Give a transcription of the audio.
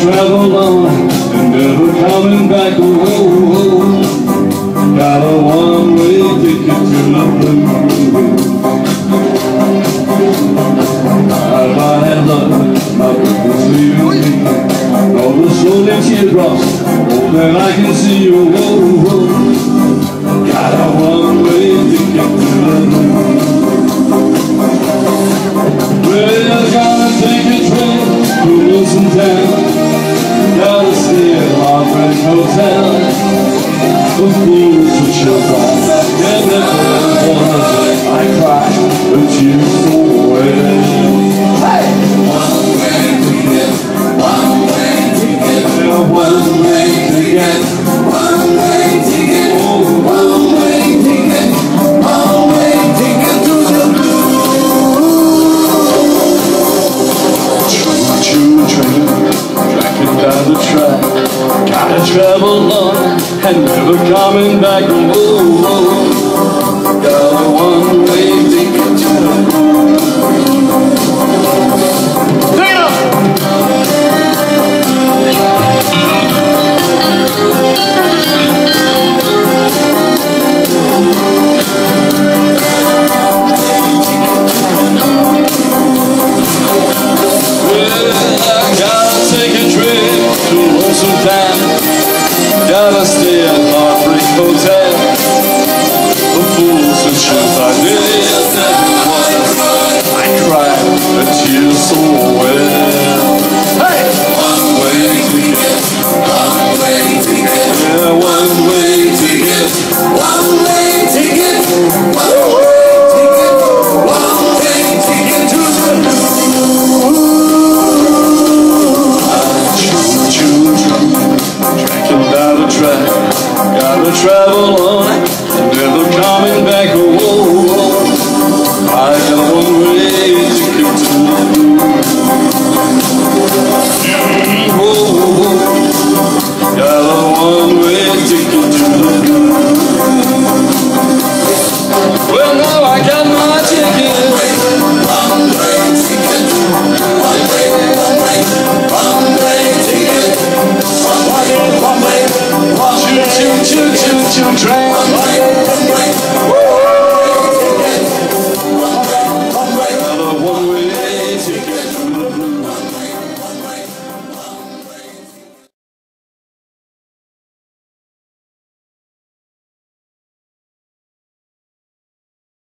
travel on and never coming back home. crossed Then I can see you whoa, whoa. Got a one way ticket to run Well, I gotta take a train to Lonesome Town Gotta stay at Heartbreak Hotel Before trouble on and never coming back home. travel on, never coming back. Oh, oh, oh. I got one way to get to you. Oh, oh, oh. Got one way to get to you. Well, now I got